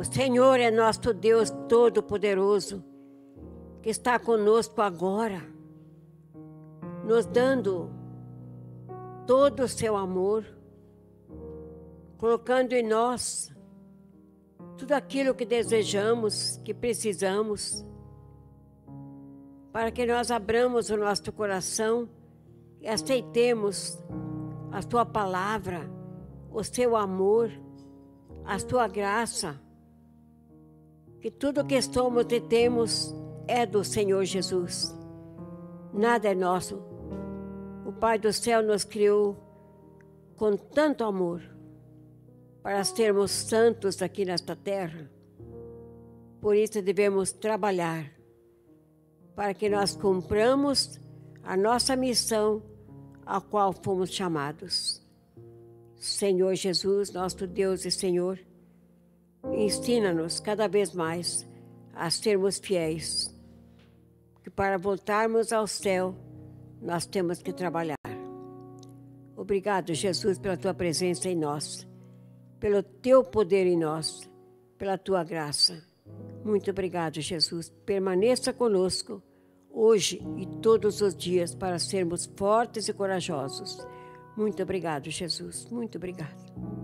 O Senhor é nosso Deus Todo-Poderoso, que está conosco agora, nos dando todo o seu amor, colocando em nós tudo aquilo que desejamos, que precisamos, para que nós abramos o nosso coração e aceitemos a Sua palavra, o Seu amor, a Sua graça, que tudo que somos e temos é do Senhor Jesus. Nada é nosso. O Pai do céu nos criou com tanto amor para sermos santos aqui nesta terra. Por isso devemos trabalhar para que nós cumpramos a nossa missão a qual fomos chamados. Senhor Jesus, nosso Deus e Senhor, ensina-nos cada vez mais a sermos fiéis, que para voltarmos ao céu nós temos que trabalhar. Obrigado, Jesus, pela tua presença em nós pelo teu poder em nós, pela tua graça. Muito obrigado, Jesus. Permaneça conosco hoje e todos os dias para sermos fortes e corajosos. Muito obrigado, Jesus. Muito obrigado.